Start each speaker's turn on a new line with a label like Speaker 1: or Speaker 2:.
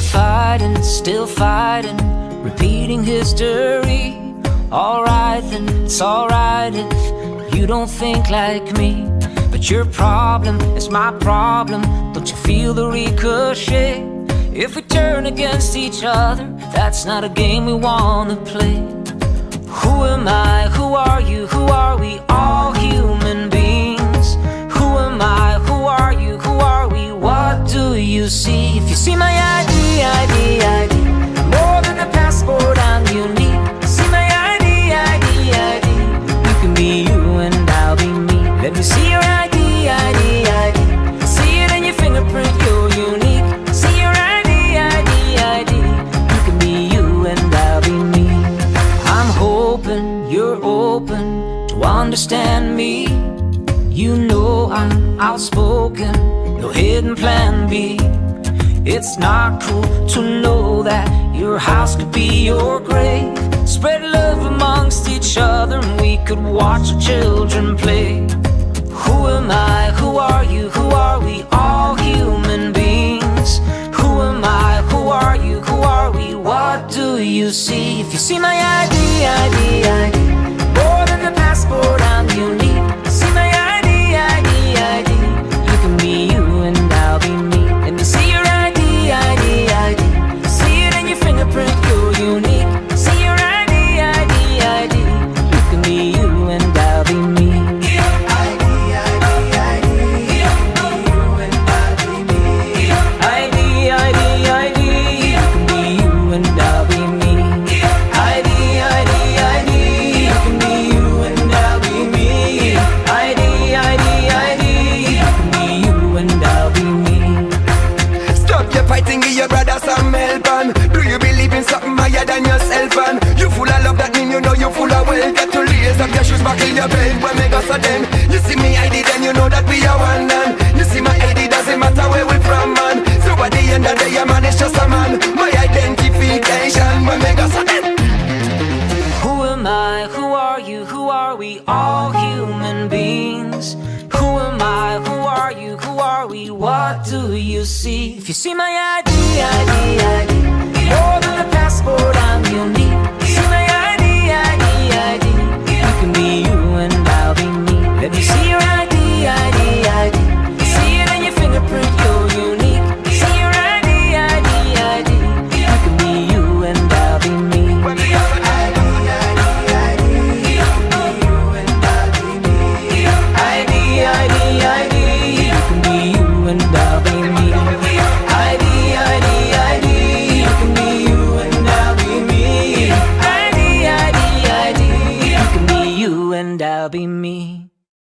Speaker 1: fighting, still fighting, repeating history. Alright, then it's alright if you don't think like me. But your problem is my problem. Don't you feel the ricochet? If we turn against each other, that's not a game we wanna play. Who am I? Who are you? Who are we? All human beings. Who am I? Who are you? Who are we? What do you see understand me. You know I'm outspoken, no hidden plan B. It's not cool to know that your house could be your grave. Spread love amongst each other and we could watch our children play. Who am I? Who are you? Who are we? All human beings. Who am I? Who are you? Who are we? What do you see? If you see my ID, ID, ID, more than a passport, I'm Your
Speaker 2: give your brother some help and Do you believe in something higher than yourself and You full of love, that mean you know you full of wealth Get to lace up your shoes, buckle your belt when me go so them You see me ID, then you know that we are one man You see my ID, doesn't matter where we from man So at the end of the day, a man is just a man My identification when me go so them
Speaker 1: Who am I? Who are you? Who are we? All human beings. Who am I? What do you see? If you see my ID, ID, ID,